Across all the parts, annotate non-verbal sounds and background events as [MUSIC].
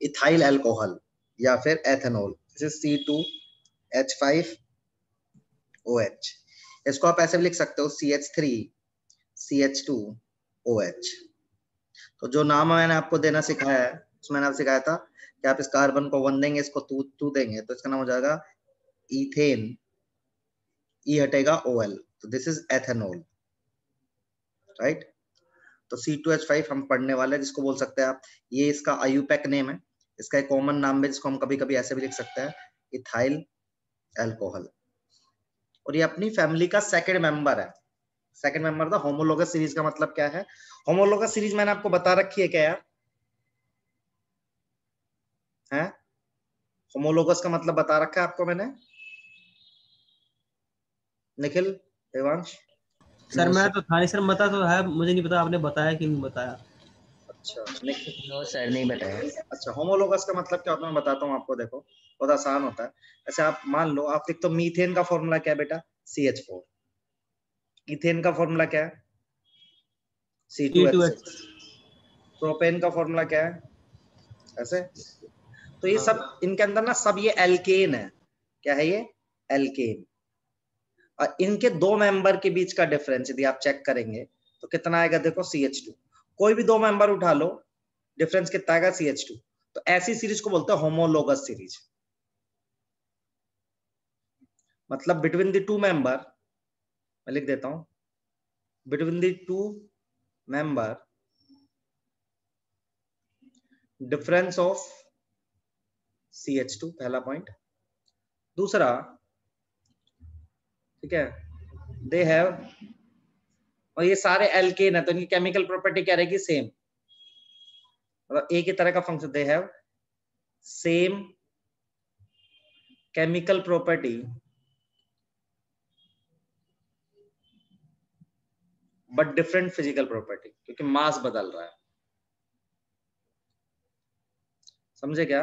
Ethyl alcohol या फिर ethanol C two H five O H इसको आप ऐसे भी लिख सकते हो C H three C H two O H तो जो नाम मैंने आपको देना सिखाया है, उसमें मैंने आपको सिखाया था कि आप इस कार्बन को वन देंगे, इसको टू टू देंगे तो इसका नाम हो जाएगा इथेन ई e हटेगा ओ एल तो दिस इज़ एथेनॉल राइट तो सी टू एच फाइव हम पढ़ने वाले हैं, जिसको बोल सकते हैं आप, ये इसका आयुपैक नेम है। इसका एक कॉमन नाम है जिसको हम कभी कभी ऐसे भी लिख सकते हैं इथाइल एल्कोहल और ये अपनी फैमिली का सेकेंड मेंबर है। सेकेंड मेंबर था होमोलोगस सीरीज़ का मतलब क्या है? होमोलोगस सीरीज़ मैंने आपको बता रखी है क्या यार? है? होमोलोगस का मतलब बता रखा है आपको मैंने? निखिल, देवांश? सर, मैं तो था नहीं। सर, मता तो है, मुझे नहीं पता, आपने बताया कि नहीं बताया? अच्छा नो [LAUGHS] सर नहीं बताया। अच्छा होमोलोगस का मतलब क्या होता है? मैं बताता हूँ आपको देखो बहुत आसान होता है। ऐसे आप मान लो आप देख तो मीथेन का फॉर्मूला क्या है बेटा? सी एच फोर इथेन का फॉर्मूला क्या है? सी टू प्रोपेन का फॉर्मूला क्या है? ऐसे? तो ये सब इनके अंदर ना सब ये एल्केन है। क्या है ये? एल्केन और इनके दो मेंबर के बीच का डिफरेंस यदि आप चेक करेंगे तो कितना आएगा? देखो सी एच टू कोई भी दो मेंबर उठा लो डिफरेंस कितना आएगा? सी एच टू तो ऐसी सीरीज़ को बोलते हैं होमोलोगस सीरीज़ मतलब बिटवीन द टू मेंबर मैं लिख देता हूँ between the two member difference of C H two पहला पॉइंट दूसरा, ठीक है दे हैव और ये सारे एल्केन है तो इनकी केमिकल प्रॉपर्टी क्या रहेगी? सेम मतलब एक ही तरह का function they have same chemical property but different physical property क्योंकि मास बदल रहा है। समझे क्या?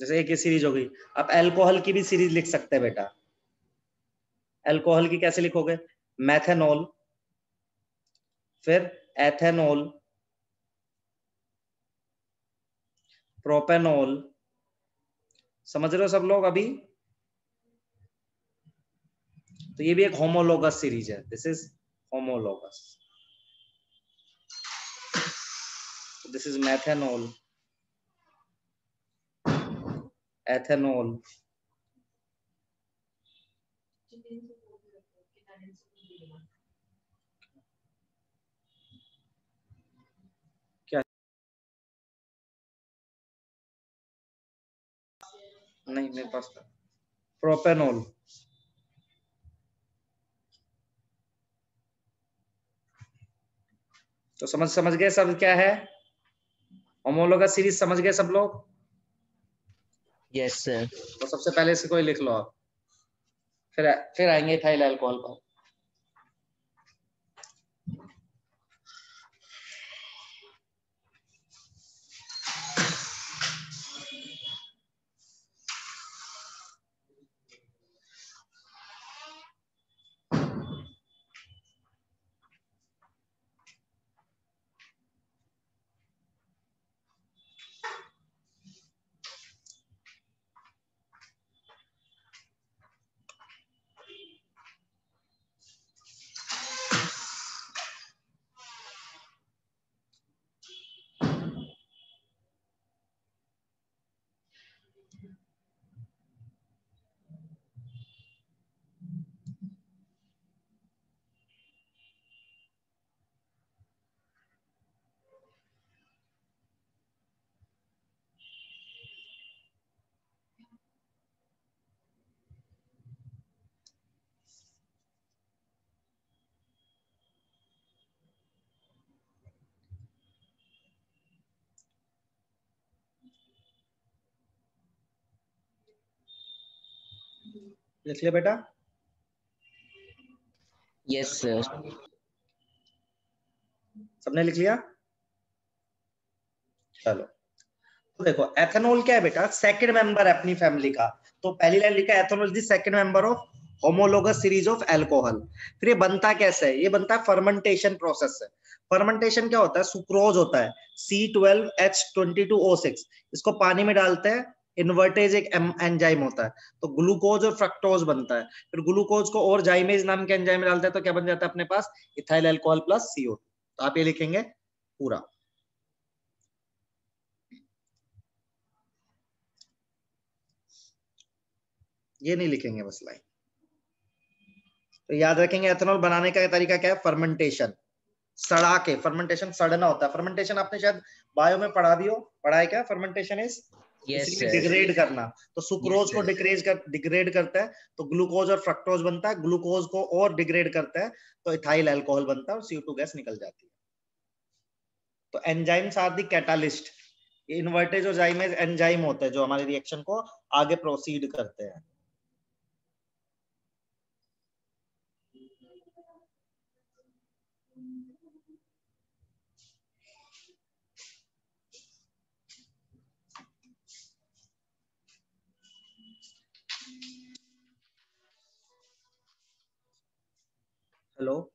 जैसे एक सीरीज़ हो गई आप एल्कोहल की भी सीरीज़ लिख सकते हैं बेटा। एल्कोहल की कैसे लिखोगे? मैथेनॉल फिर एथेनॉल प्रोपेनॉल समझ रहे हो सब लोग अभी? तो ये भी एक होमोलोगस सीरीज़ है। This is homologous this is methanol ethanol नहीं मेरे पास प्रोपेनॉल। तो समझ समझ गए सब क्या है? होमोलोगस सीरीज़ समझ गए सब लोग? यस सर तो सबसे पहले इसको कोई लिख लो आप। फिर फिर आएँगे इथाइल अल्कोहल पर। लिख लिया बेटा। यस सर सबने लिख लिया? चलो। तो देखो एथेनॉल क्या है बेटा? सेकंड मेंबर है अपनी फैमिली का। तो पहली लाइन लिखा ethanol is the second member of homologous series of alcohol फिर ये बनता कैसे है? ये बनता है फर्मेंटेशन प्रोसेस से। फर्मेंटेशन क्या होता है? सुक्रोज होता है। C twelve H twenty two O six इसको पानी में डालते हैं इन्वर्टेज एक एंजाइम होता है तो ग्लूकोज और फ्रक्टोज बनता है। फिर ग्लूकोज को और जाइमेज नाम के एंजाइम में डालते हैं तो क्या बन जाता है अपने पास? इथाइल अल्कोहल प्लस सीओ तो आप ये लिखेंगे पूरा। ये नहीं लिखेंगे बस लाइन। तो याद रखेंगे एथेनॉल बनाने का तरीका क्या है? फर्मेंटेशन सड़ा के फर्मेंटेशन सड़ना होता है। फर्मेंटेशन आपने शायद बायो में पढ़ा भी हो। पढ़ा है क्या? फर्मेंटेशन इज़ यस डिग्रेड करना। तो सुक्रोज Yes, को डिग्रेज कर डिग्रेड करता है तो ग्लूकोज और फ्रक्टोज बनता है ग्लूकोज को और डिग्रेड करता है तो इथाइल अल्कोहल बनता है और CO2 गैस निकल जाती है। तो enzymes are the catalyst invertase और जाइमेज एंजाइम होते हैं जो हमारे रिएक्शन को आगे प्रोसीड करते हैं। hello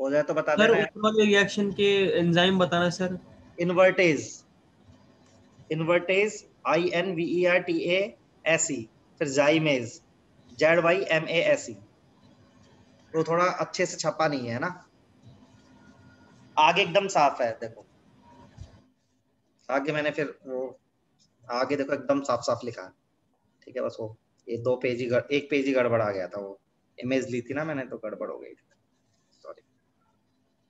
हो जाए तो बता सर वाले रिएक्शन के एंजाइम बताना sir. Invertase invertase I N V E R T A S E फिर zymase Z Y M A S E तो थोड़ा अच्छे से छपा नहीं है ना? आगे एकदम साफ़ है देखो। आगे मैंने फिर वो आगे देखो एकदम साफ़ साफ़ लिखा है। ठीक है बस वो ये दो पेज ही एक पेज ही गड़बड़ आ गया था वो। इमेज ली थी ना मैंने तो गड़बड़ हो गई थी।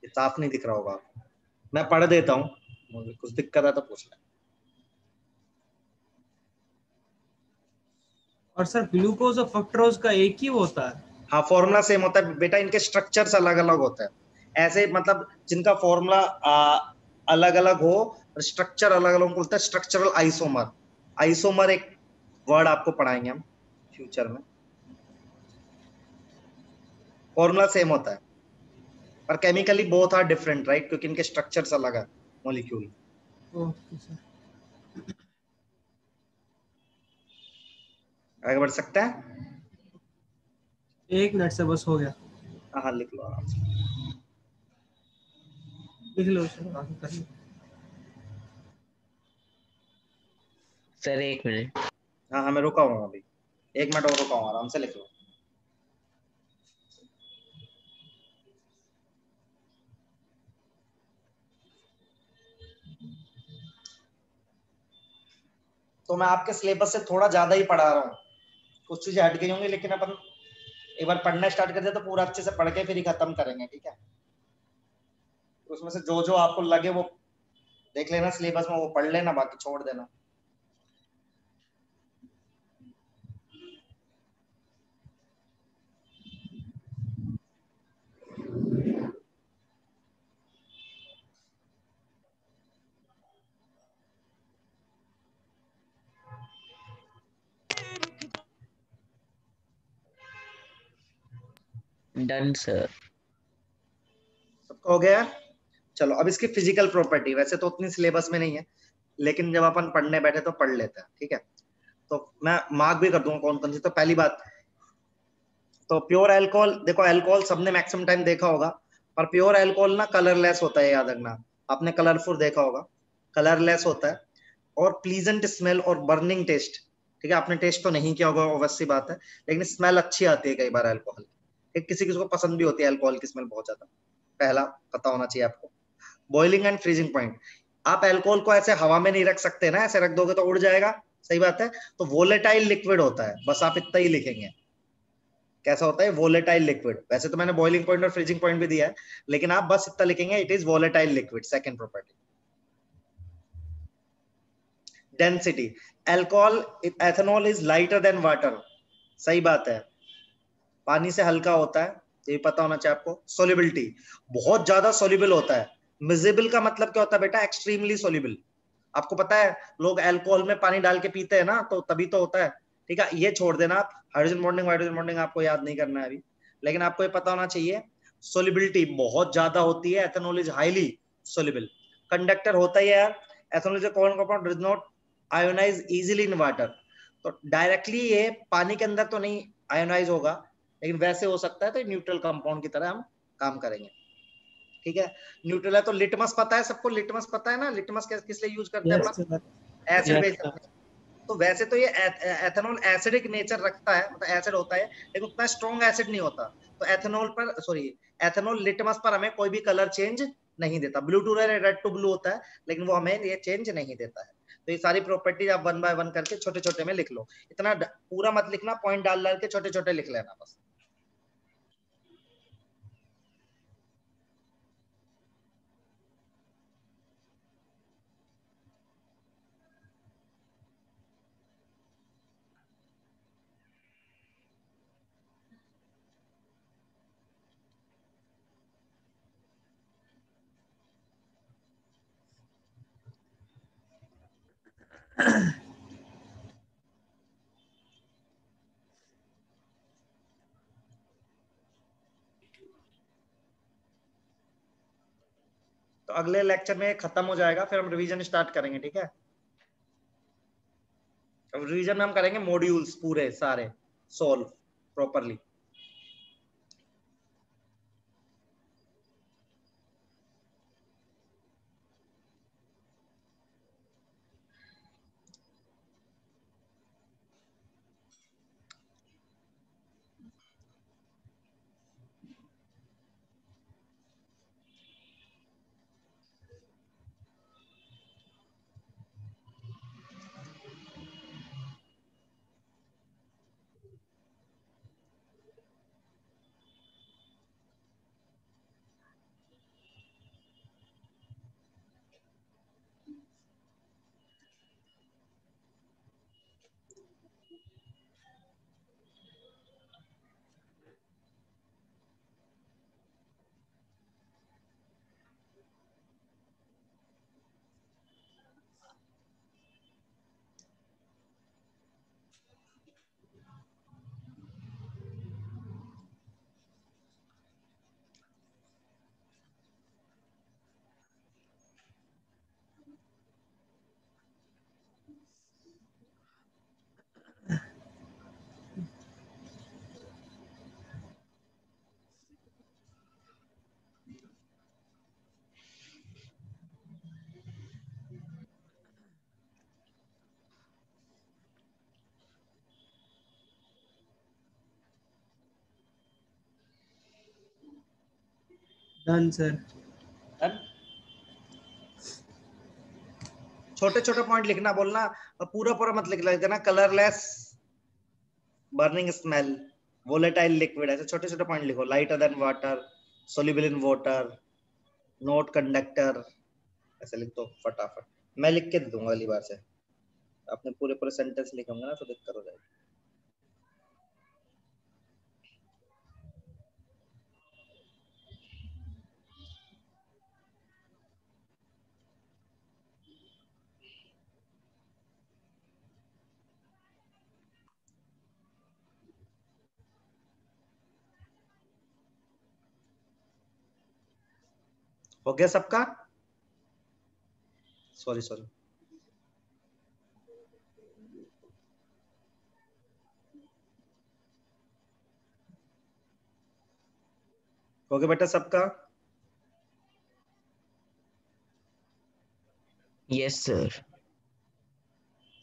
साफ़ नहीं दिख रहा होगा। आपको मैं पढ़ देता हूँ। मुझे कुछ दिक्कत है तो पूछ लें। और सर ग्लूकोज और फ्रक्टोज का एक ही होता है। हाँ फॉर्मूला सेम होता है। बेटा इनके स्ट्रक्चर्स अलग अलग होते हैं। ऐसे मतलब जिनका फॉर्मूला अलग अलग हो स्ट्रक्चर अलग अलग बोलते हैं स्ट्रक्चरल आइसोमर आइसोमर एक वर्ड आपको पढ़ाएँगे हम फ्यूचर में। फॉर्मूला सेम होता है। पर chemically both are different right क्योंकि इनके स्ट्रक्चर्स अलग है मॉलिक्यूल आगे बढ़ सकता है? एक मिनट से बस हो गया। हाँ हाँ लिख लो आराम से लिख लो सर लो। सर एक मिनट। हाँ हाँ मैं रुका हूँ अभी। एक मिनट और रुका हूँ आराम से लिख लो। तो मैं आपके सिलेबस से थोड़ा ज़्यादा ही पढ़ा रहा हूँ। कुछ चीज़ें हट गई होंगी, लेकिन अपन एक बार पढ़ना स्टार्ट कर दे तो पूरा अच्छे से पढ़ के फिर ही खत्म करेंगे, ठीक है? उसमें से जो जो आपको लगे वो देख लेना सिलेबस में वो पढ़ लेना, बाकी छोड़ देना। डन सर सबका हो गया? चलो, अब इसकी फ़िज़िकल प्रॉपर्टी वैसे तो उतनी सिलेबस में नहीं है, लेकिन जब अपन पढ़ने बैठे तो पढ़ लेते हैं, ठीक है? तो मैं मार्क भी कर दूँगा कौन कौन सी। तो पहली बात तो प्योर अल्कोहल देखो अल्कोहल सबने मैक्सिमम टाइम देखा होगा, पर प्योर अल्कोहल ना कलरलेस होता है, याद रखना। आपने कलरफुल देखा होगा कलरलेस होता है, और प्लीजेंट स्मेल और बर्निंग टेस्ट ठीक है? आपने टेस्ट तो नहीं किया होगा ऑब्वियसली बात है, लेकिन स्मेल अच्छी आती है कई बार अल्कोहल किसी किसी को पसंद भी होती है अल्कोहल की स्मेल बहुत ज़्यादा। पहला पता होना चाहिए आपको। बॉइलिंग एंड फ्रीजिंग पॉइंट आप अल्कोहल को ऐसे हवा में नहीं रख सकते ना, ऐसे रख दोगे तो उड़ जाएगा। सही बात है? तो वोलेटाइल लिक्विड होता है। बस आप इतना ही लिखेंगे। कैसा होता है? वोलेटाइल लिक्विड वैसे तो मैंने बॉइलिंग पॉइंट और फ्रीजिंग पॉइंट भी दिया है, लेकिन आप बस इतना लिखेंगे it is volatile liquid second property density alcohol ethanol is lighter than water सही बात है। पानी से हल्का होता है, ये पता होना चाहिए आपको सोलिबिलिटी बहुत ज़्यादा सोलिबल होता है। मिजेबल का मतलब क्या होता है बेटा? एक्सट्रीमली सोलिबल आपको पता है, लोग एल्कोहल में पानी डाल के पीते हैं ना तो तभी तो होता है। ठीक है, ये छोड़ देना आप। हाइड्रोजन बॉन्डिंग हाइड्रोजन बॉन्डिंग आपको याद नहीं करना है अभी। लेकिन आपको ये पता होना चाहिए सोलिबिलिटी बहुत ज़्यादा होती है ethanol is highly soluble conductor होता ही है यार। एथेनॉल इज़ कौन compound does not ionize easily in water तो डायरेक्टली ये पानी के अंदर तो नहीं आयोनाइज होगा। लेकिन वैसे हो सकता है तो न्यूट्रल कंपाउंड की तरह हम काम करेंगे। ठीक है? न्यूट्रल है तो लिटमस पता है सबको? लिटमस पता है ना? लिटमस किस लिए यूज़ करते हैं एसिड बेस तो वैसे तो ये एथेनॉल एसिडिक नेचर रखता है मतलब एसिड होता है लेकिन उतना स्ट्रॉन्ग एसिड नहीं होता। तो एथेनॉल पर सॉरी एथेनॉल लिटमस पर हमें कोई भी कलर चेंज नहीं देता। Blue to red to blue होता है लेकिन वो हमें ये चेंज नहीं देता है। तो ये सारी प्रॉपर्टीज़ आप वन बाय वन करके छोटे छोटे में लिख लो। इतना पूरा मत लिखना पॉइंट डाल डाल के छोटे छोटे लिख लेना बस। [CLEARS THROAT] तो अगले लेक्चर में खत्म हो जाएगा, फिर हम रिवीजन स्टार्ट करेंगे, ठीक है? अब रिवीजन हम करेंगे मॉड्यूल्स पूरे, सारे सोल्व प्रॉपरली डन सर छोटे छोटे पॉइंट लिखना, बोलना पूरा पूरा मत लिख देना colourless burning smell volatile liquid ऐसे छोटे छोटे पॉइंट लिखो lighter than water soluble in water not conductor ऐसे लिख दो, फटाफट। मैं लिख के दे दूँगा अगली बार से। आपने पूरे पूरे सेंटेंस लिखूँगा ना तो दिक्कत हो जाएगी। हो गया सबका? सॉरी सॉरी हो गया बेटा सबका? यस सर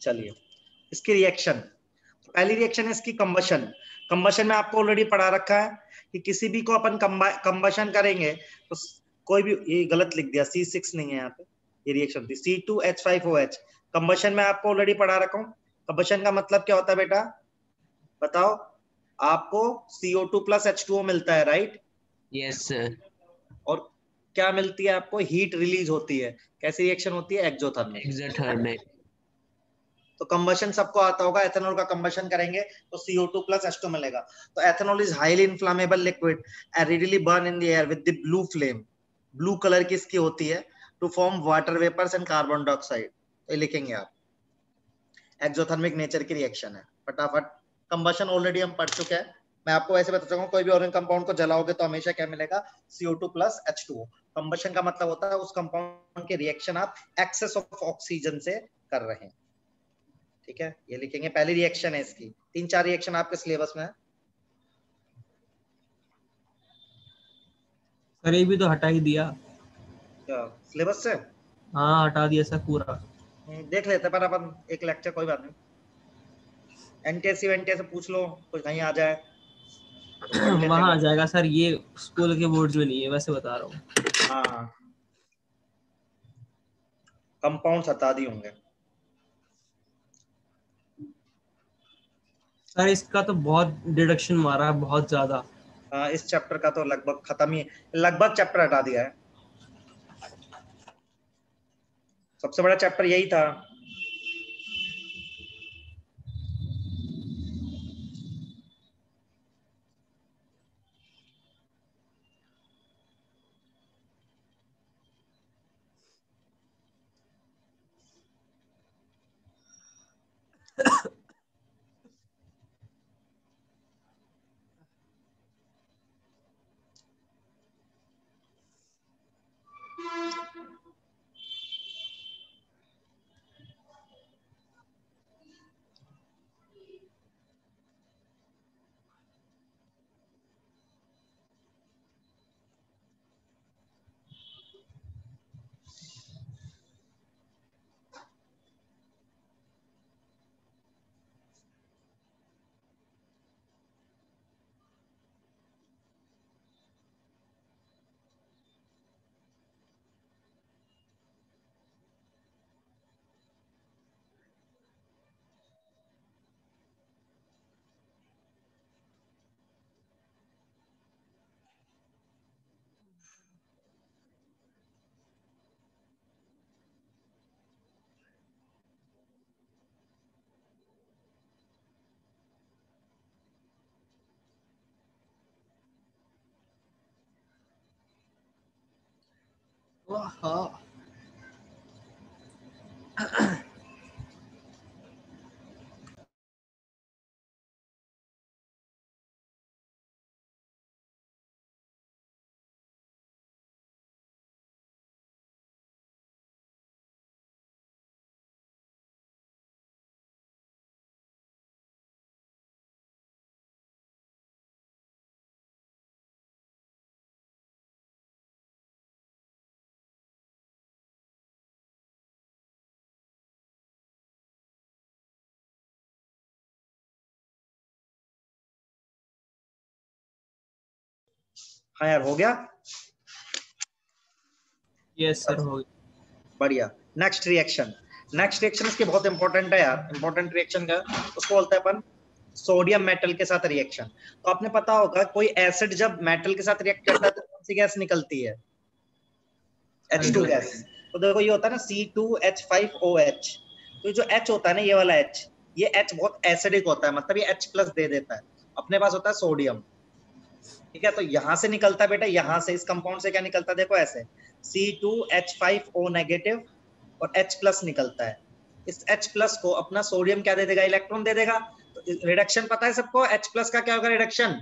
चलिए इसकी रिएक्शन पहली रिएक्शन है इसकी कंबशन कंबशन में आपको ऑलरेडी पढ़ा रखा है कि किसी भी को अपन कंबशन करेंगे तो कोई भी ये गलत लिख दिया सी सिक्स नहीं है यहाँ पे ये रिएक्शन थी। C two H five O H combustion में आपको ऑलरेडी पढ़ा रखा हूँ। कंबशन का मतलब क्या होता है बेटा? बताओ आपको CO two plus H two O मिलता है राइट यस सर और क्या मिलती है आपको? हीट रिलीज़ होती है। कैसी रिएक्शन होती है? एक्सोथर्मिक एक्सोथर्मिक तो कंबशन सबको आता होगा एथेनॉल का कंबशन करेंगे तो CO2 प्लस H2 मिलेगा। तो ethanol is highly inflammable liquid and readily burn in the air with the blue flame blue colour की इसकी होती है to form water vapours and carbon dioxide ये लिखेंगे आप। एक्सोथर्मिक नेचर की रिएक्शन है। फटाफट कंबशन ऑलरेडी हम पढ़ चुके हैं। मैं आपको वैसे बता सकता हूँ, कोई भी ऑर्गेनिक कंपाउंड को जलाओगे तो हमेशा क्या मिलेगा? CO two plus H two combustion का मतलब होता है उस कंपाउंड के रिएक्शन आप एक्सेस ऑफ़ ऑक्सीजन से कर रहे हैं। ठीक है? ये लिखेंगे। पहली रिएक्शन है इसकी। तीन चार रिएक्शन आपके सिलेबस में है। सर ये भी तो हटा ही दिया। क्या सिलेबस से? हाँ हटा दिया सर पूरा। हम्म, देख लेते पर अपन एक लेक्चर कोई बात नहीं। एनटीएससी वेंटीएस से पूछ लो कुछ कहीं आ जाए। [COUGHS] वहाँ आ जाएगा सर ये स्कूल के बोर्ड्स में नहीं है वैसे बता रहा हूँ। हाँ। कंपाउंड हटा दिए होंगे। सर इसका तो बहुत डिडक्शन मारा है बहुत ज़्यादा। इस चैप्टर का तो लगभग खत्म ही, लगभग चैप्टर हटा दिया है। सबसे बड़ा चैप्टर यही था। हाँ हाँ यार हो गया? यस सर हो गया। बढ़िया। नेक्स्ट रिएक्शन नेक्स्ट रिएक्शन इसके बहुत इंपॉर्टेंट है यार। इंपॉर्टेंट रिएक्शन का। उसको बोलते हैं अपन सोडियम मेटल के साथ रिएक्शन तो आपने पता होगा कोई एसिड जब मेटल के साथ रिएक्ट करता है तो कौन सी गैस निकलती है? H2 गैस तो देखो ये होता है ना C2H5OH तो जो H होता है ना ये वाला H ये H बहुत एसिडिक होता है। मतलब ये H प्लस दे देता है। अपने पास होता है सोडियम ठीक है? तो यहाँ से निकलता बेटा यहाँ से इस कंपाउंड से क्या निकलता? देखो ऐसे C2H5O नेगेटिव और H प्लस निकलता है। इस H प्लस को अपना सोडियम क्या दे देगा? इलेक्ट्रॉन दे देगा। तो रिडक्शन पता है सबको? H प्लस का क्या होगा? रिडक्शन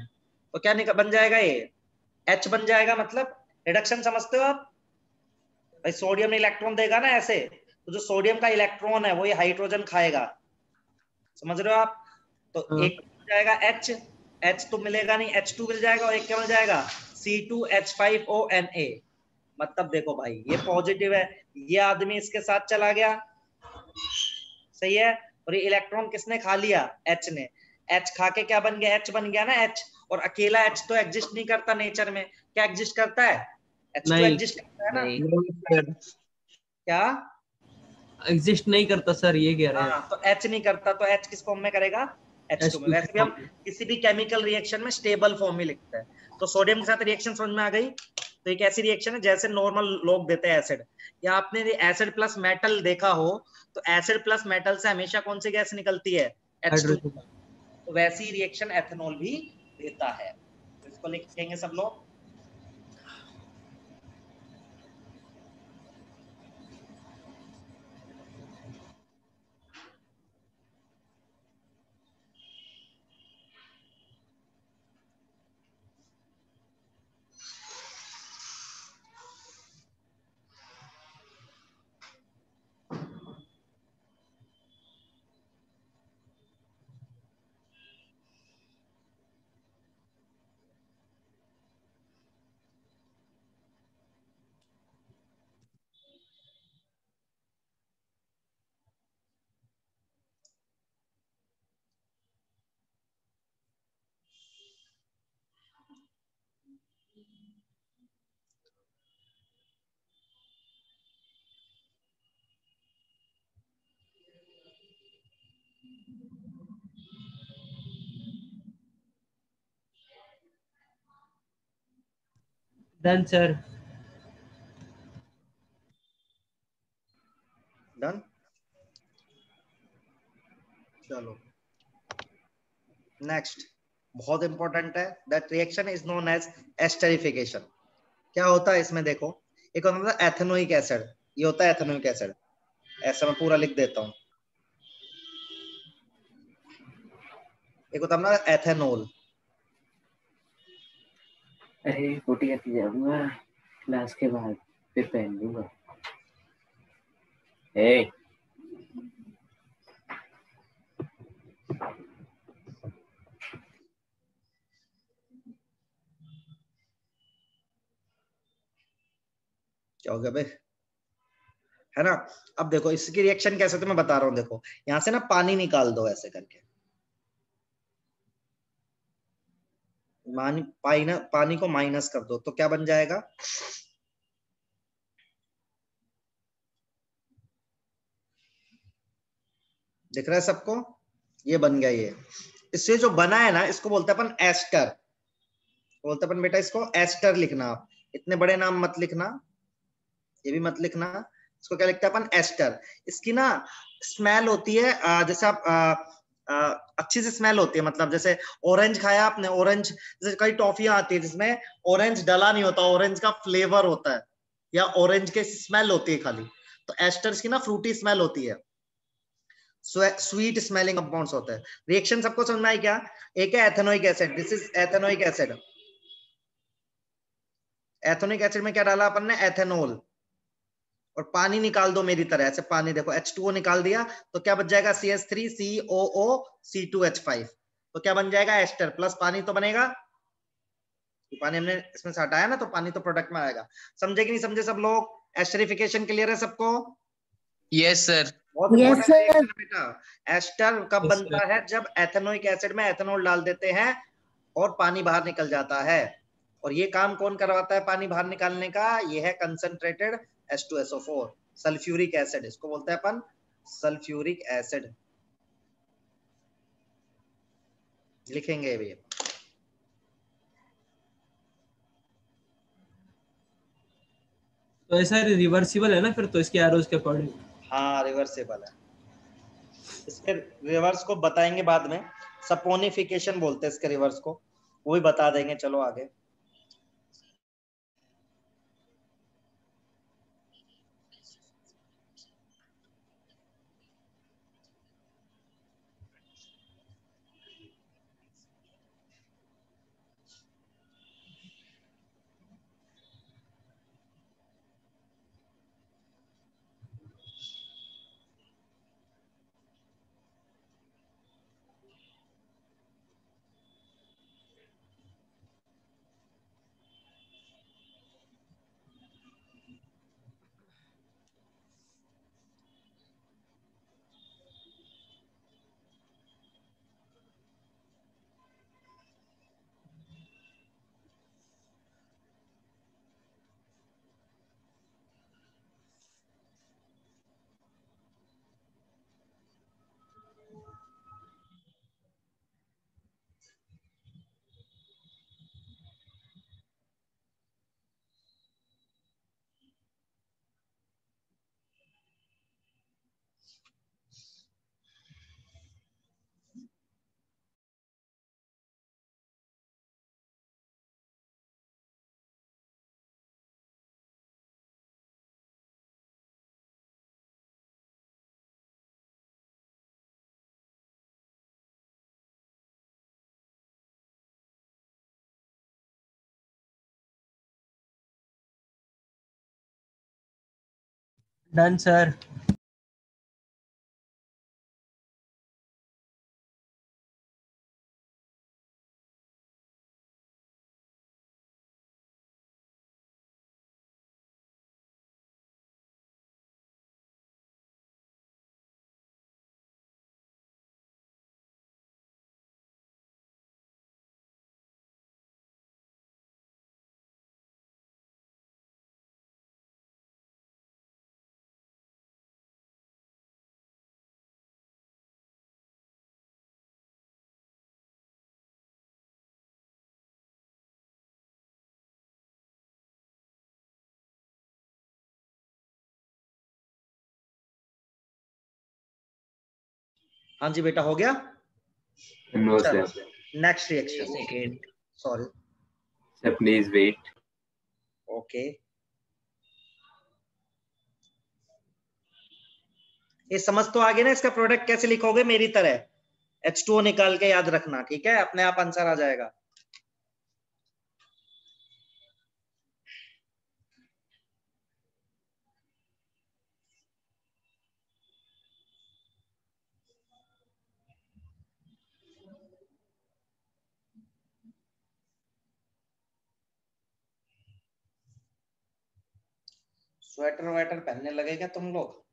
तो क्या निकल बन जाएगा ये? H बन जाएगा मतलब रिडक्शन समझते हो आप? भाई सोडियम ने इलेक्ट्रॉन देगा ना ऐसे तो जो सोडियम का इलेक्ट्रॉन है वो ये हाइड्रोजन खाएगा। समझ रहे हो आप? तो हाँ। एक जाएगा एच एच तो मिलेगा नहीं एच टू मिल जाएगा और एक क्या मिल जाएगा? C two H five O N A मतलब देखो भाई ये पॉजिटिव है ये आदमी इसके साथ चला गया। सही है? और ये इलेक्ट्रॉन किसने खा लिया? एच ने। एच खा के क्या बन गया? एच बन गया ना एच और अकेला एच तो एग्जिस्ट नहीं करता नेचर में। क्या एग्जिस्ट करता है? एच तो। एग्जिस्ट करता है ना? नहीं क्या? एग्जिस्ट नहीं करता सर ये कह रहे हैं। हाँ तो एच नहीं करता तो एच किस फॉर्म में करेगा? एच में। वैसे भी हम किसी भी केमिकल रिएक्शन में स्टेबल फॉर्म में लिखते हैं। तो सोडियम के साथ रिएक्शन समझ में आ गई? तो एक ऐसी रिएक्शन है जैसे नॉर्मल लोग देते हैं एसिड या आपने एसिड प्लस मेटल देखा हो तो एसिड प्लस मेटल से हमेशा कौन सी गैस निकलती है? H2 हाइड्रोजन तो वैसी रिएक्शन एथेनॉल भी देता है। तो इसको लिखेंगे सब लोग। डन सर डन चलो। नेक्स्ट बहुत इंपॉर्टेंट है। That reaction is known as esterification क्या होता है इसमें देखो? एक होता है एथेनोइक एसिड ये होता है एथेनोइक एसिड ऐसा मैं पूरा लिख देता हूँ। एक होता है अपना एथेनॉल अरे फोटी करके जाऊँगा क्लास के बाद फिर पहन लूँगा। ए क्या हो गया बे? है ना? अब देखो इसकी रिएक्शन कैसे तो मैं बता रहा हूँ देखो। यहाँ से ना पानी निकाल दो ऐसे करके। पानी पानी को माइनस कर दो तो क्या बन जाएगा? दिख रहा है सबको? ये बन गया ये। इससे जो बना है ना, इसको बोलते अपन एस्टर। बोलते अपन बेटा इसको एस्टर लिखना। आप इतने बड़े नाम मत लिखना। ये भी मत लिखना। इसको क्या लिखते हैं अपन एस्टर। इसकी ना स्मेल होती है जैसे आप अच्छी सी स्मेल होती है मतलब जैसे ऑरेंज खाया आपने ऑरेंज जैसे कई टॉफियाँ आती है जिसमें ऑरेंज डला नहीं होता ऑरेंज का फ्लेवर होता है, या ऑरेंज के स्मेल होती है खाली। तो एस्टर्स की ना फ्रूटी स्मेल होती है। स्वीट स्मेलिंग कंपाउंड्स होते हैं। रिएक्शन सबको समझ में आई क्या? एक है ethanoic acid this is ethanoic acid ethanoic acid में क्या डाला अपन ने? एथेनॉल और पानी निकाल दो मेरी तरह ऐसे पानी देखो H2O निकाल दिया तो क्या बच जाएगा? C S three C O O C two H five तो क्या बन जाएगा? एस्टर प्लस पानी तो बनेगा। ये पानी हमने इसमें से हटाया ना तो पानी तो प्रोडक्ट में आएगा। समझे कि नहीं समझे सब लोग? एस्टरिफिकेशन क्लियर है सबको? Yes sir sir. बेटा। एस्टर कब Yes, बनता है? जब एथेनोइक एसिड में एथेनॉल डाल देते हैं और पानी बाहर निकल जाता है। और ये काम कौन करवाता है पानी बाहर निकालने का? ये है कंसंट्रेटेड H2SO4 सल्फ्यूरिक एसिड इसको बोलते हैं अपन सल्फ्यूरिक एसिड लिखेंगे भी तो ऐसा रिवर्सिबल है ना फिर तो इसके एरोज के अकॉर्डिंग हाँ रिवर्सिबल है। इसके रिवर्स को बताएँगे बाद में। सपोनिफिकेशन बोलते हैं इसके रिवर्स को। वो भी बता देंगे चलो आगे। डन सर हाँ जी बेटा हो गया? Next reaction sorry sir please wait okay ये समझ तो आ गया ना इसका प्रोडक्ट कैसे लिखोगे? मेरी तरह। H2O निकाल के याद रखना ठीक है? अपने आप आंसर आ जाएगा। स्वेटर वेटर पहनने लगे क्या तुम लोग?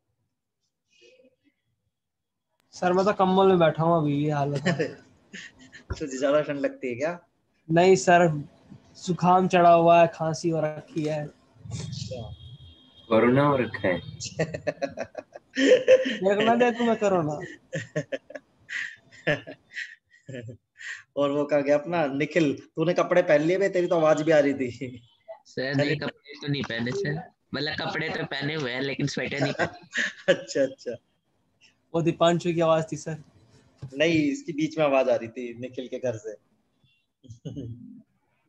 सर मैं तो कम्बल में बैठा हूँ अभी हालत [LAUGHS] तुझे ज़्यादा ठंड लगती है क्या? नहीं सर जुकाम चढ़ा हुआ है खांसी हो रखी है। कोरोना हो रखा है। [LAUGHS] मेरे ना दे तू मैं करो और वो कहा गया अपना निखिल तूने कपड़े पहन लिए बे तेरी तो आवाज़ भी आ रही थी। सर नहीं कपड़े तो नहीं पहने सर मतलब कपड़े तो पहने हुए हैं लेकिन स्वेटर नहीं पहने। अच्छा अच्छा। वो दीपांशु की आवाज़ थी सर नहीं इसकी बीच में आवाज़ आ रही थी निखिल के घर से।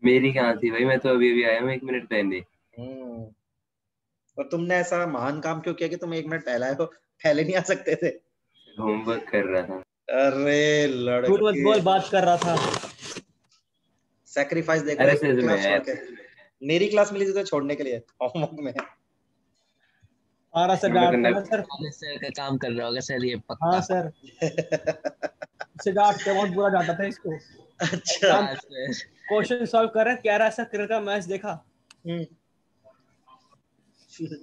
मेरी कहाँ थी भाई? मैं तो अभी अभी आया हूँ एक मिनट पहले। हम्म। और तुमने ऐसा महान काम क्यों किया कि तुम एक मिनट पहला आए हो पहले नहीं आ सकते थे? होमवर्क कर रहा था। अरे मत बोल बात कर रहा था। सैक्रिफाइस देखो अरे मेरी क्लास मिली थी तो छोड़ने के लिए होमवर्क में। आ रहा सर। ना सर सर का काम कर रहा होगा सर ये पक्का। हाँ सर। इसे डांट के बहुत बुरा डांटा था इसको। अच्छा। हाँ, क्वेश्चन सॉल्व कर रहा है कह रहा सर? क्रिकेट का मैच देखा? हम्म।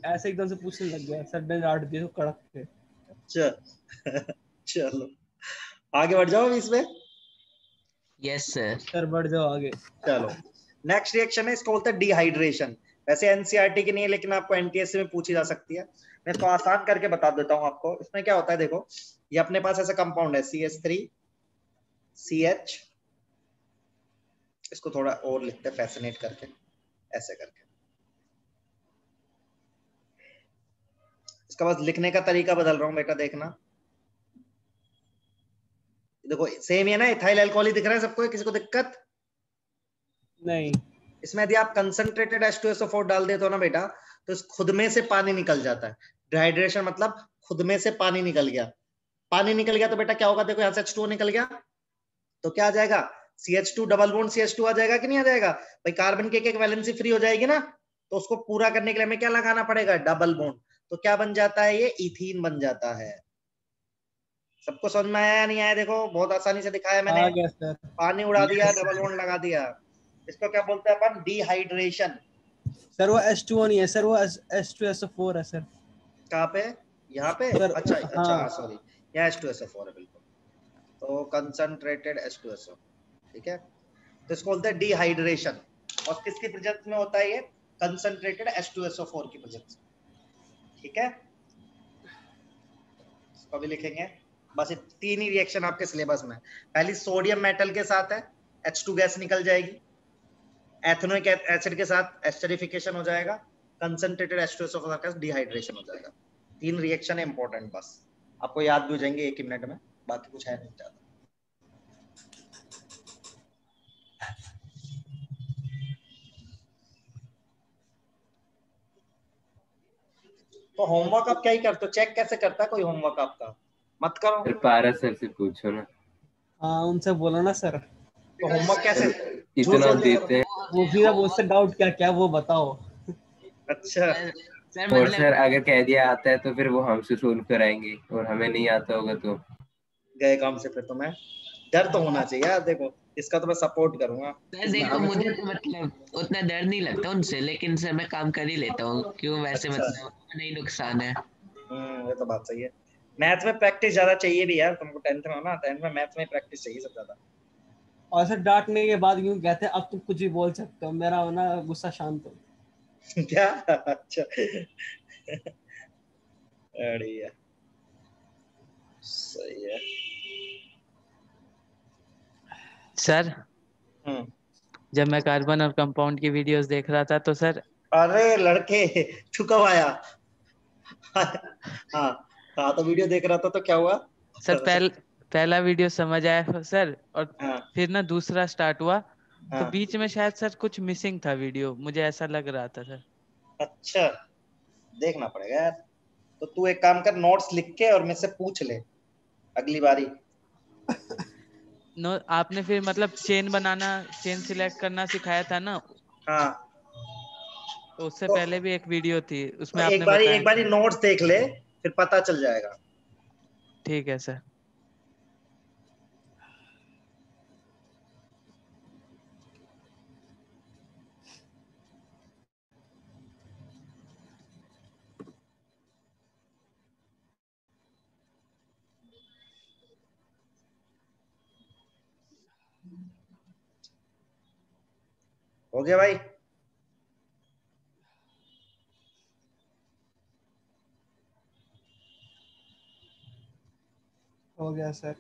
ऐसे एकदम से पूछने लग गया सर ने डांट दिया कड़क के अच्छा। चलो। आगे बढ़ जाओ अभी इसमें। यस सर सर बढ़ जाओ आगे। चलो। नेक्स्ट रिएक्शन है इसको बोलते हैं डिहाइड्रेशन वैसे एनसीईआरटी की नहीं है, लेकिन आपको एनटीएससी में पूछी जा सकती है। मैं इसको आसान करके बता देता हूँ आपको। इसमें क्या होता है, देखो, ये अपने पास ऐसा कंपाउंड है C H three C H इसको थोड़ा और लिखते हैं फैसिनेट करके, ऐसे करके। इसका बस लिखने का तरीका बदल रहा हूँ बेटा देखना। देखो सेम ही है ना इथाइल अल्कोहल दिख रहा है सबको, किसी को दिक्कत? नहीं। इसमें यदि आप कंसंट्रेटेड H2SO4 डाल देते हो ना बेटा तो इस खुद में से पानी निकल जाता है। डिहाइड्रेशन मतलब खुद में से पानी निकल गया। पानी निकल गया तो बेटा क्या होगा? देखो यहाँ से H2O निकल गया। तो क्या आ जाएगा? C H two double bond C H two आ जाएगा कि नहीं आ जाएगा? भाई कार्बन की एक एक वैलेंसी फ्री हो जाएगी ना तो उसको पूरा करने के लिए हमें क्या लगाना पड़ेगा? डबल बोन तो क्या बन जाता है ये? इथीन बन जाता है। सबको समझ में आया नहीं आया? देखो बहुत आसानी से दिखाया मैंने। पानी उड़ा दिया डबल बोन लगा दिया। इसको क्या बोलते हैं अपन? डिहाइड्रेशन सर वो H2O नहीं है सर वो H2SO4 है सर कहाँ पे? यहाँ पे? Sir, अच्छा अच्छा हाँ। सॉरी यहाँ H2SO4 है बिल्कुल. तो कंसंट्रेटेड H2SO ठीक है? तो इसको बोलते हैं डिहाइड्रेशन और किसकी प्रेजेंस में होता है ये? कंसंट्रेटेड H2SO4 की प्रेजेंस ठीक है? इसको भी लिखेंगे. बस ये तीन ही रिएक्शन आपके सिलेबस में. पहली सोडियम मेटल के साथ है H2 गैस निकल जाएगी. एथेनोइक एसिड के साथ एस्टरिफिकेशन हो जाएगा कंसंट्रेटेड H2SO4 का डिहाइड्रेशन हो जाएगा। तीन रिएक्शन है इंपॉर्टेंट बस। आपको याद भी हो जाएँगे एक मिनट में बाकी कुछ है नहीं ज़्यादा। तो होमवर्क आप क्या ही करते हो? चेक कैसे करता है कोई होमवर्क आपका? मत करो। सर पारा सर से पूछो ना। हाँ उनसे बोलो ना सर। तो होमवर्क कैसे? इतना देते हैं। वो फिर अब उससे डाउट क्या क्या वो बताओ? अच्छा। सर और मतलब सर अगर कह दिया आता है तो फिर वो हमसे सोल्व कराएँगे और हमें नहीं आता होगा तो। गए काम से फिर तो मैं। डर तो होना चाहिए यार देखो इसका तो मैं सपोर्ट करूँगा। सर देखो मुझे तो मतलब उतना डर नहीं लगता उनसे लेकिन सर मैं काम कर ही लेता हूँ। क्यों? वैसे अच्छा। मतलब नहीं नुकसान है। हम्म ये तो बात सही है। मैथ में प्रैक्टिस ज़्यादा चाहिए भी यार तुमको टेंथ में हो ना टेंथ में मैथ में प्रैक्टिस चाहिए सबसे ज़्यादा। और सर डांटने के बाद यूँ कहते हैं अब तुम कुछ भी बोल सकते हो मेरा ना गुस्सा शांत हो। [LAUGHS] क्या? अच्छा। बढ़िया। सही है। सर हम्म। जब मैं कार्बन और कंपाउंड की वीडियोस देख रहा था तो सर अरे लड़के तू कब आया हाँ हाँ तो वीडियो देख रहा था तो क्या हुआ? सर पहल, पहला वीडियो समझ आया सर और हाँ। फिर ना दूसरा स्टार्ट हुआ। हाँ. तो हाँ। बीच में शायद सर कुछ मिसिंग था वीडियो मुझे ऐसा लग रहा था सर। अच्छा देखना पड़ेगा यार। तो तू एक काम कर नोट्स लिख के और मुझसे पूछ ले अगली बारी। [LAUGHS] नो आपने फिर मतलब चेन बनाना चेन सिलेक्ट करना सिखाया था ना? हाँ। तो उससे तो- पहले भी एक वीडियो थी उसमें तो आपने एक बारी एक बारी नोट्स देख ले फिर पता चल जाएगा। ठीक है सर। हो गया भाई। हो गया सर।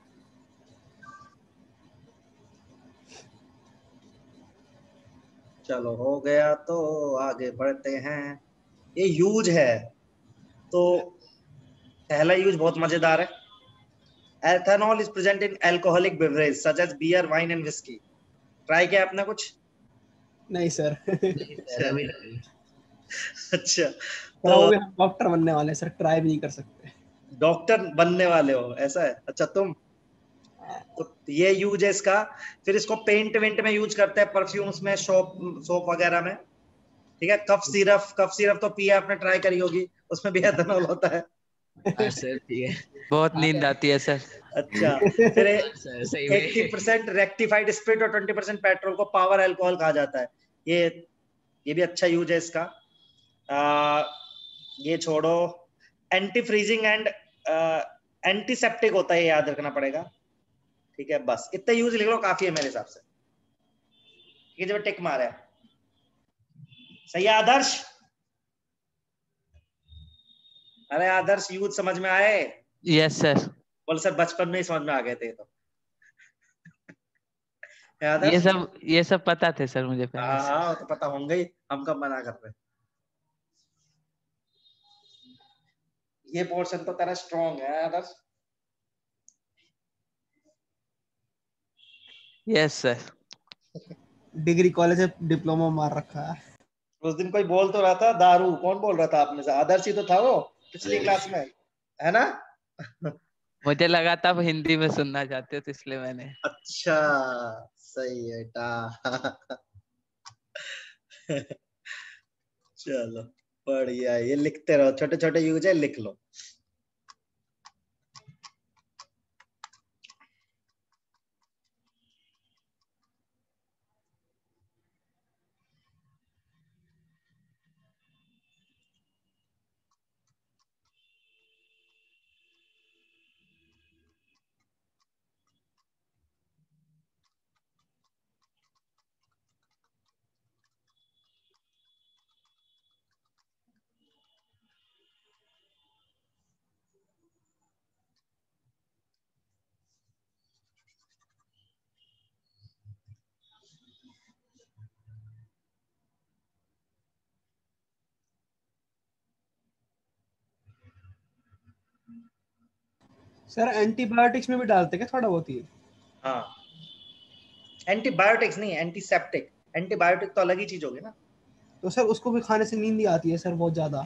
चलो हो गया तो आगे बढ़ते हैं। ये यूज़ है तो पहला यूज़ बहुत मज़ेदार है। Ethanol is present in alcoholic beverage such as beer wine and whisky try किया आपने कुछ? नहीं सर अभी नहीं। अच्छा तो डॉक्टर बनने वाले सर ट्राई भी नहीं कर सकते। डॉक्टर बनने वाले हो ऐसा है? अच्छा तुम? तो ये यूज़ है इसका। फिर इसको पेंट वेंट में यूज़ करते हैं परफ्यूम्स में सोप सोप वगैरह में। ठीक है? कफ सिरप कफ सिरप तो पिया आपने ट्राई करी होगी उसमें भी एथेनॉल होता है। सर ठीक है बहुत नींद आती है सर अच्छा फिर [LAUGHS] हाँ, सर सही में। एट्टी परसेंट रेक्टिफाइड स्प्रिट और ट्वेंटी परसेंट पेट्रोल को पावर अल्कोहल कहा जाता है। ये ये भी अच्छा यूज़ है इसका। आ, ये छोड़ो। एंटी फ्रीजिंग एंड एंटीसेप्टिक होता है याद रखना पड़ेगा। ठीक है बस। इतना यूज़ लिख लो काफ़ी है मेरे हिसाब से। ठीक है जब टिक मारे सही है आदर्श? अरे आदर्श यूज़ समझ में आए? यस सर बोल सर बचपन में ही समझ में आ गए थे ये है? ये सब ये सब पता थे सर मुझे पहले हाँ से। हाँ तो पता होंगे ही हम कब मना कर रहे ये पोर्शन तो तेरा स्ट्रॉन्ग है Aadarsh. Yes sir degree college से डिप्लोमा मार रखा है। उस दिन कोई बोल तो रहा था दारू कौन बोल रहा था आपने से? आदर्श ही तो था वो पिछली क्लास में है ना? मुझे लगा था आप हिंदी में सुनना चाहते हो तो इसलिए मैंने। अच्छा। सही है टा [LAUGHS] चलो बढ़िया ये लिखते रहो छोटे छोटे यूज़ है लिख लो। सर एंटीबायोटिक्स में भी डालते क्या थोड़ा बहुत ही। हाँ एंटीबायोटिक्स नहीं एंटीसेप्टिक एंटीबायोटिक तो अलग ही चीज़ होगी ना। तो सर उसको भी खाने से नींद ही आती है सर बहुत ज़्यादा।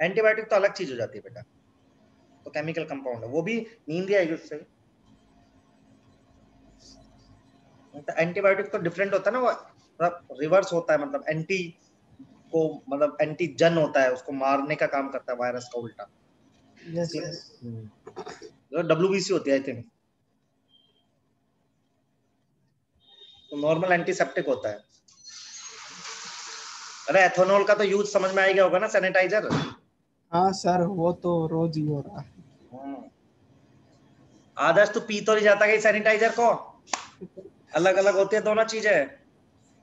एंटीबायोटिक तो अलग चीज़ हो जाती है बेटा। तो केमिकल कंपाउंड है। वो भी नींद ही आएगी उससे। तो एंटीबायोटिक तो डिफरेंट होता है ना वो रिवर्स होता है मतलब एंटी को मतलब एंटीजन होता है उसको मारने का काम करता है वायरस का उल्टा। यस यस डब्ल्यू होती है आई थिंक तो नॉर्मल एंटीसेप्टिक होता है. अरे एथेनॉल का तो यूज़ समझ में आ गया होगा ना सैनिटाइजर हाँ सर वो तो रोज ही हो रहा है। आदर्श तो पी तो नहीं जाता कहीं सैनिटाइजर को? अलग अलग होती है दोनों चीज़ें।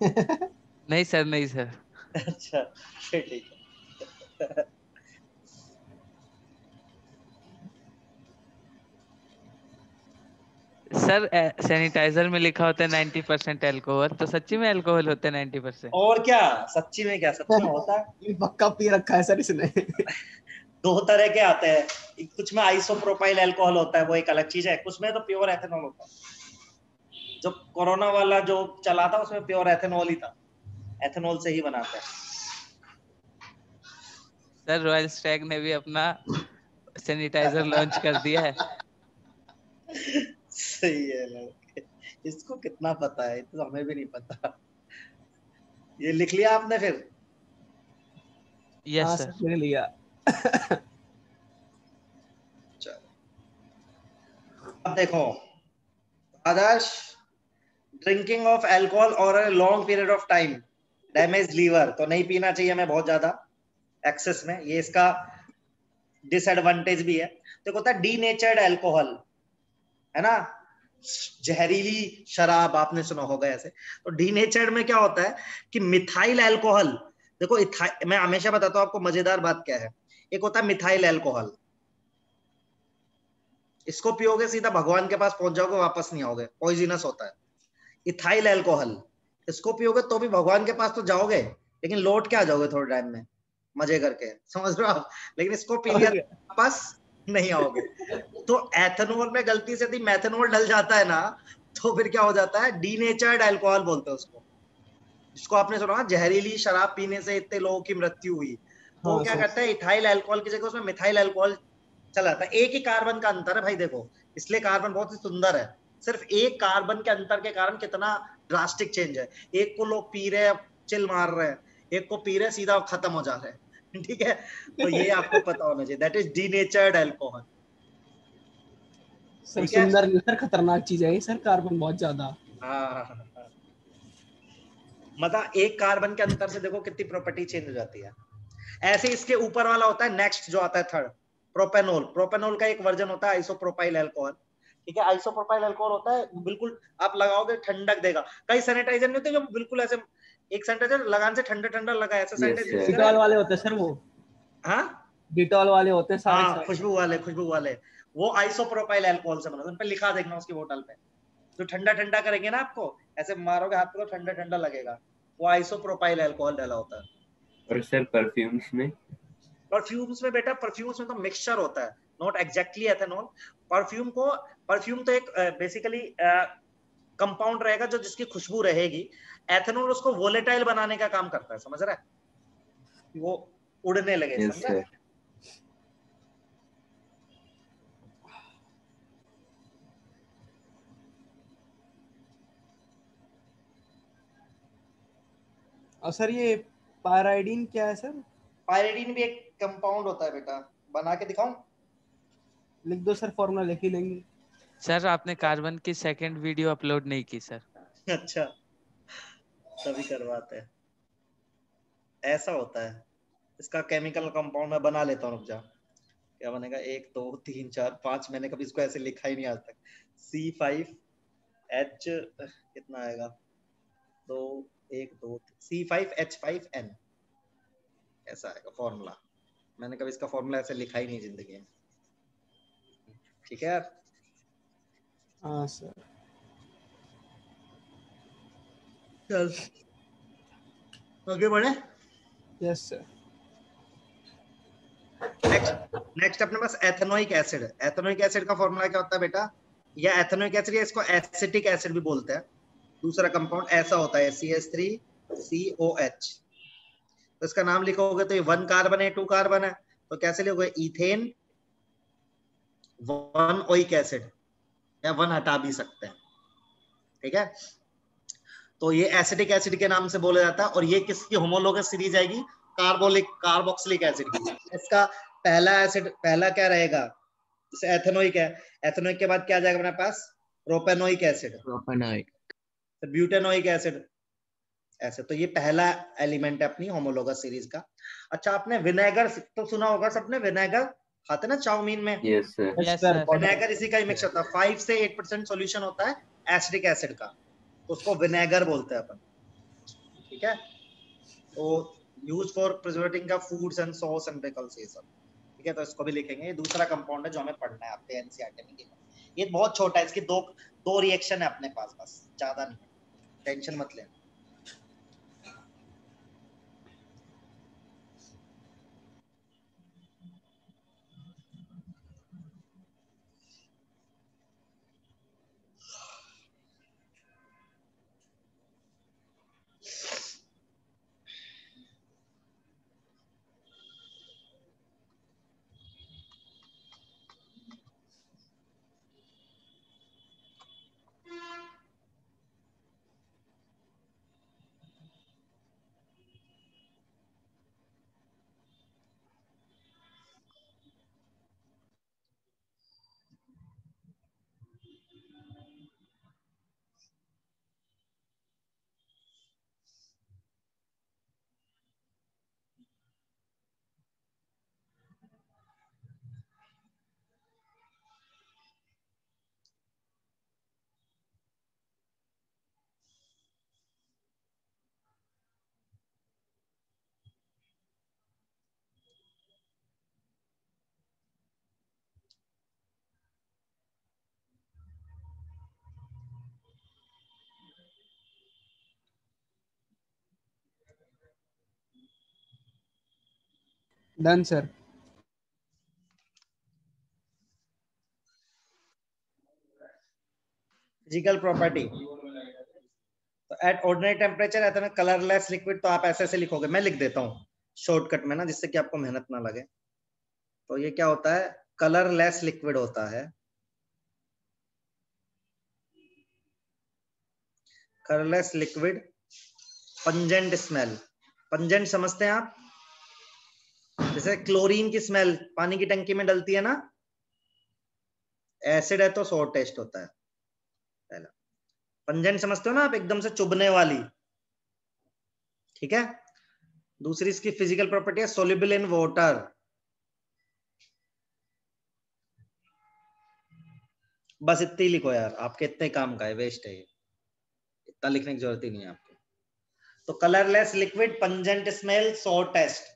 [LAUGHS] नहीं सर नहीं सर [LAUGHS] अच्छा ठीक है। सर सैनिटाइजर में लिखा होता है नाइन्टी परसेंट एल्कोहल तो सच्ची में एल्कोहल होता है नाइन्टी परसेंट और क्या? सच्ची में क्या? सच्ची में होता है? [LAUGHS] पक्का पी रखा है सर इसने। [LAUGHS] दो तरह के आते हैं। कुछ में आइसोप्रोपाइल अल्कोहल होता है वो एक अलग चीज़ है। कुछ में तो प्योर एथेनॉल होता है। जो कोरोना वाला जो चला था उसमें प्योर एथेनॉल ही था। एथेनॉल से ही बनाते हैं। सर रॉयल स्टैग ने भी अपना सैनिटाइजर लॉन्च कर दिया है। [LAUGHS] सही है लड़के। इसको कितना पता है? तो हमें भी नहीं पता। ये लिख लिया आपने फिर? यस हाँ सर लिया। अब देखो। आदर्श ड्रिंकिंग ऑफ़ अल्कोहल और a long period of time damage liver तो नहीं पीना चाहिए हमें बहुत ज़्यादा। एक्सेस में। ये इसका डिसएडवांटेज भी है। देखो होता है डीनेचर्ड अल्कोहल है ना? जहरीली शराब आपने सुना होगा ऐसे। तो डीनेचर्ड में क्या होता है कि मिथाइल अल्कोहल देखो मैं हमेशा बताता हूँ आपको मज़ेदार बात क्या है। एक होता है मिथाइल अल्कोहल इसको पियोगे सीधा भगवान के पास पहुँच जाओगे वापस नहीं आओगे पॉइजनस होता है। इथाइल अल्कोहल इसको पियोगे तो भी भगवान के पास तो जाओगे लेकिन लौट के आ जाओगे थोड़े टाइम में मज़े करके समझ रहे हो आप? लेकिन इसको पी लिया वापस नहीं आओगे। तो एथेनॉल में गलती से यदि मैथेनॉल डल जाता है ना तो फिर क्या हो जाता है? डीनेचर्ड अल्कोहल बोलते हैं उसको। जिसको आपने सुना जहरीली शराब पीने से इतने लोगों की मृत्यु हुई। तो हाँ, क्या करता है इथाइल अल्कोहल की जगह उसमें मिथाइल अल्कोहल चला जाता है। एक ही कार्बन का अंतर है भाई देखो। इसलिए कार्बन बहुत ही सुंदर है। सिर्फ़ एक कार्बन के अंतर के कारण कितना ड्रास्टिक चेंज है। एक को लोग पी रहे हैं चिल मार रहे हैं। एक को पी रहे सीधा खत्म हो जा रहे हैं। ठीक है? तो ये आपको पता होना चाहिए। That is denatured alcohol sir सुंदर सर खतरनाक चीज़ है सर कार्बन बहुत ज़्यादा। हाँ। मतलब एक कार्बन के अंतर से देखो कितनी प्रॉपर्टी चेंज हो जाती है। ऐसे इसके ऊपर वाला होता है नेक्स्ट जो आता है थर्ड प्रोपेनोल प्रोपेनोल का एक वर्जन होता है आइसोप्रोपाइल अल्कोहल ठीक है? आइसोप्रोपाइल अल्कोहल होता है बिल्कुल आप लगाओगे ठंडक देगा। कई सैनिटाइजर नहीं होते जो बिल्कुल ऐसे एक सैनिटाइजर लगान से ठंडा ठंडा लगा ऐसे Yes, सैनिटाइजर yes. डिटॉल वाले होते सर वो? हाँ? डिटॉल वाले होते सारे हाँ खुशबू वाले खुशबू वाले। वो आइसोप्रोपाइल अल्कोहल से बना उन पे लिखा देखना उसकी बोतल पे। जो ठंडा ठंडा करेंगे ना आपको ऐसे मारोगे हाथ पे तो ठंडा ठंडा लगेगा। वो आइसोप्रोपाइल अल्कोहल डाला होता है। और सर परफ्यूम्स में? परफ्यूम्स में बेटा परफ्यूम्स में तो मिक्सचर होता है। नॉट एग्जैक्टली एथेनॉल परफ्यूम को परफ्यूम तो एक बेसिकली कंपाउंड रहेगा जो जिसकी खुशबू रहेगी। एथेनॉल उसको वोलेटाइल बनाने का काम करता है समझ रहा है? वो उड़ने लगे समझ? रहा है? सर और सर ये पायराइडिन क्या है सर? पायराइडीन भी एक कंपाउंड होता है बेटा। बना के दिखाऊँ? लिख दो सर फॉर्मूला लिख ही लेंगे। सर, आपने कार्बन की सेकंड वीडियो अपलोड नहीं की, सर। अच्छा। तभी करवाते हैं। ऐसा होता है। इसका केमिकल कंपाउंड मैं बना लेता हूँ जा। क्या बनेगा? एक, दो, तीन, चार, पाँच। मैंने कभी इसको ऐसे लिखा ही नहीं आज तक। सी फाइव एच कितना आएगा? दो, एक, दो C five H five N ऐसा आएगा फॉर्मूला मैंने कभी इसका फॉर्मूला ऐसे लिखा ही नहीं ज़िंदगी में। ठीक है यार? हाँ सर। चल। आगे बढ़े यस सर नेक्स्ट नेक्स्ट अपने पास एथेनोइक एसिड है। एथेनोइक एसिड का फॉर्मूला क्या होता है बेटा? या एथेनोइक एसिड या इसको एसिटिक एसिड भी बोलते हैं। दूसरा कंपाउंड ऐसा होता है C S three C O H तो इसका नाम लिखोगे तो ये वन कार्बन है टू कार्बन है। तो कैसे लिखोगे? इथेन वन ओइक एसिड या वन हटा भी सकते हैं। ठीक है? तो ये एसिडिक एसिड के नाम से बोला जाता है और ये किसकी होमोलोगस सीरीज़ आएगी? कार्बोलिक कार्बोक्सिलिक एसिड की। इसका पहला एसिड पहला क्या रहेगा? जैसे एथेनोइक है। एथेनोइक के बाद क्या आ जाएगा अपने पास? Propanoic acid propanoid butanoic acid ऐसे तो ये पहला एलिमेंट है अपनी होमोलोगस सीरीज़ का। अच्छा आपने विनेगर तो सुना होगा सबने विनेगर खाते ना चाउमीन में? यस सर Yes, विनेगर इसी का ही मिक्स होता है फाइव से एट परसेंट सोल्यूशन होता है एसिडिक एसिड का। तो उसको विनेगर बोलते हैं अपन। ठीक है? तो यूज़ फॉर प्रिजर्वेटिंग का foods and sauce and pickles ये सब। ठीक है? तो इसको भी लिखेंगे। ये दूसरा कंपाउंड है जो हमें पढ़ना है आपके एनसीईआरटी में। गिवन। ये बहुत छोटा है इसकी दो दो रिएक्शन है अपने पास बस। ज़्यादा नहीं टेंशन मत लेना। डन सर फ़िज़िकल प्रॉपर्टी तो एट ऑर्डिनरी टेम्परेचर रहता है कलरलेस लिक्विड तो आप ऐसे ऐसे लिखोगे। मैं लिख देता हूँ शॉर्टकट में ना, जिससे कि आपको मेहनत ना लगे। तो ये क्या होता है? कलरलेस लिक्विड होता है। Colourless liquid pungent smell pungent समझते हैं आप? जैसे क्लोरीन की स्मेल पानी की टंकी में डलती है ना एसिड है तो सोर टेस्ट होता है। पहला। पंजेंट समझते हो ना आप, एकदम से चुभने वाली। ठीक है? दूसरी इसकी फ़िज़िकल प्रॉपर्टी है सोल्यूबल इन वाटर बस इतने ही लिखो यार, आपके इतने काम का है वेस्ट है ये। इतना लिखने की ज़रूरत ही नहीं है आपको। तो colourless liquid pungent smell sour taste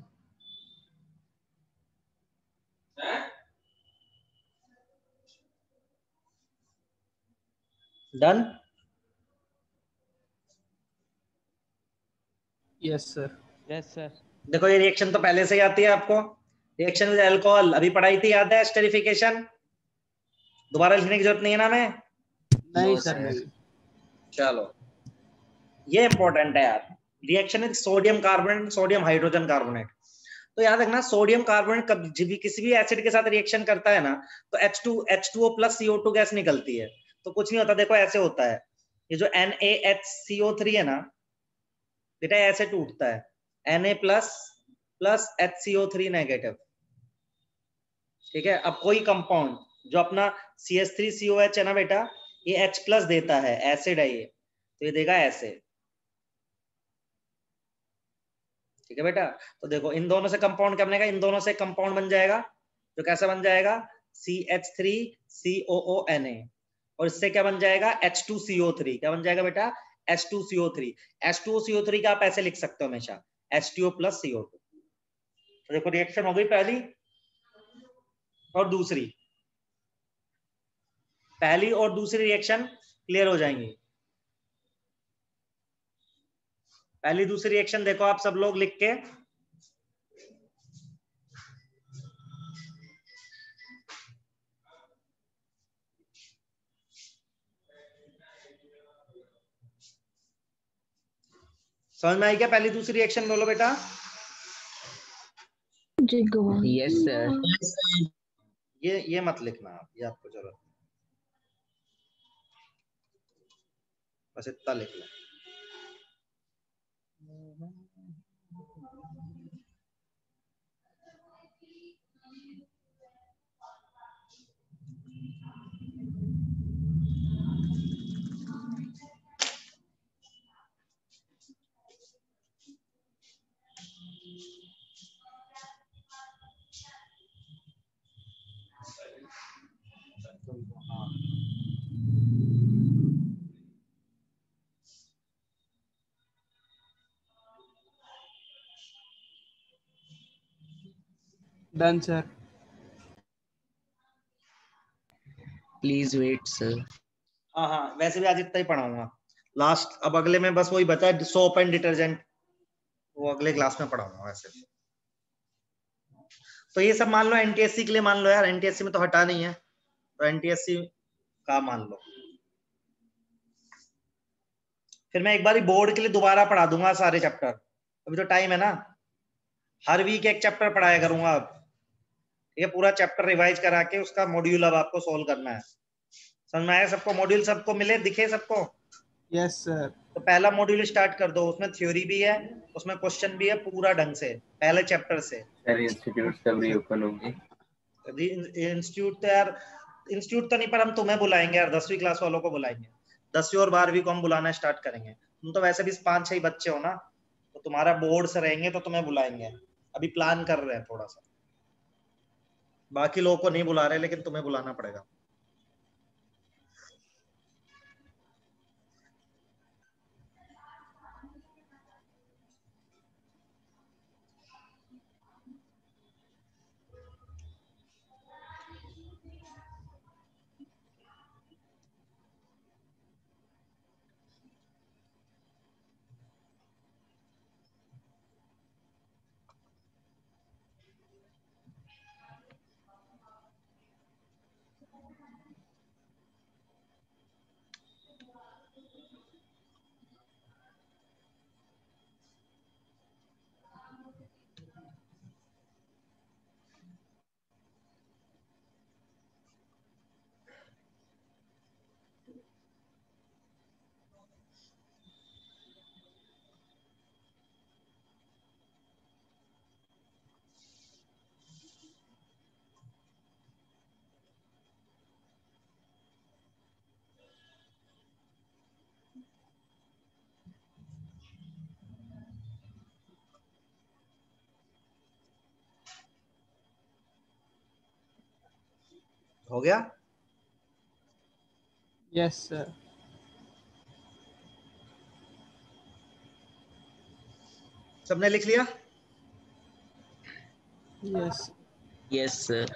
done yes sir yes sir देखो ये रिएक्शन तो पहले से ही आती है आपको। रिएक्शन विद अल्कोहल अभी पढ़ाई थी याद है? स्टेरिफिकेशन दोबारा लिखने की ज़रूरत नहीं है ना हमें? नहीं सर नहीं चलो। ये इंपॉर्टेंट है यार। Reaction with sodium carbonate sodium hydrogen carbonate तो याद रखना सोडियम कार्बोनेट कब जब भी किसी भी एसिड के साथ रिएक्शन करता है ना तो H two H two O plus CO two gas निकलती है। तो कुछ नहीं होता, देखो ऐसे होता है। ये जो N A H CO three है ना, बेटा ऐसे टूटता है। N A plus plus H CO three negative ठीक है? अब कोई कंपाउंड जो अपना C S three CO H है ना बेटा, ये H प्लस देता है। एसिड है ये। तो ये देगा ऐसे ठीक है बेटा? तो देखो, इन दोनों से कंपाउंड क्या बनेगा इन दोनों से कंपाउंड बन जाएगा। जो कैसा बन जाएगा? C H three C O O N A और इससे क्या बन जाएगा? H two C O three क्या बन जाएगा बेटा? H two C O three H two C O three का आप ऐसे लिख सकते हो हमेशा। H T O plus C O two तो देखो रिएक्शन हो गई पहली और दूसरी। पहली और दूसरी रिएक्शन क्लियर हो जाएँगी। पहली दूसरी रिएक्शन देखो आप सब लोग लिख के। समझ में आई क्या? पहली दूसरी रिएक्शन बोलो बेटा। यस सर ये ये मत लिखना आप ये आपको ज़रूरत बस इतना लिख लो। Done sir please wait sir हाँ हाँ वैसे भी आज इतना ही पढ़ाऊँगा। लास्ट अब अगले में बस वही बचा है सोप एंड डिटर्जेंट वो अगले क्लास में पढ़ाऊँगा वैसे। तो ये सब मान लो एनटीएससी के लिए मान लो यार। एनटीएससी में तो हटा नहीं है। तो एनटीएससी का मान लो। फिर मैं एक बार बोर्ड के लिए दोबारा पढ़ा दूँगा सारे चैप्टर अभी तो टाइम है ना। हर वीक एक चैप्टर पढ़ाया करूँगा अब। है पूरा चैप्टर रिवाइज करा के उसका मॉड्यूल अब आपको सोल्व करना है। समझ में आया सबको? मॉड्यूल सबको मिले? दिखे सबको? यस yes, सर तो पहला मॉड्यूल स्टार्ट कर दो। उसमें थ्योरी भी है उसमें क्वेश्चन भी है पूरा ढंग से पहले चैप्टर से। इंस्टीट्यूट सब रीओपन होंगे? इंस्टीट्यूट तो यार इंस्टीट्यूट तो नहीं पर हम तुम्हें बुलाएँगे यार दसवीं क्लास वालों को बुलाएँगे। दसवीं और बारहवीं को हम बुलाना स्टार्ट करेंगे। तुम तो वैसे भी पाँच छह बच्चे हो ना तो तुम्हारा बोर्ड से रहेंगे तो तुम्हें बुलाएँगे। अभी प्लान कर रहे हैं थोड़ा सा। बाकी लोगों को नहीं बुला रहे लेकिन तुम्हें बुलाना पड़ेगा। हो गया? यस सर सबने लिख लिया? यस यस सर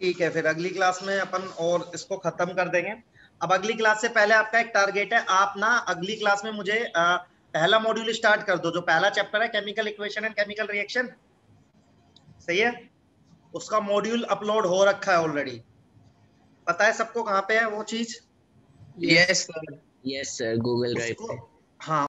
ठीक है फिर अगली क्लास में अपन और इसको खत्म कर देंगे। अब अगली क्लास से पहले आपका एक टारगेट है आप ना अगली क्लास में मुझे अ, पहला मॉड्यूल स्टार्ट कर दो जो पहला चैप्टर है chemical equation and chemical reaction सही है? उसका मॉड्यूल अपलोड हो रखा है ऑलरेडी पता है सबको कहाँ पे है वो चीज़? Yes sir yes sir Google drive पे। हाँ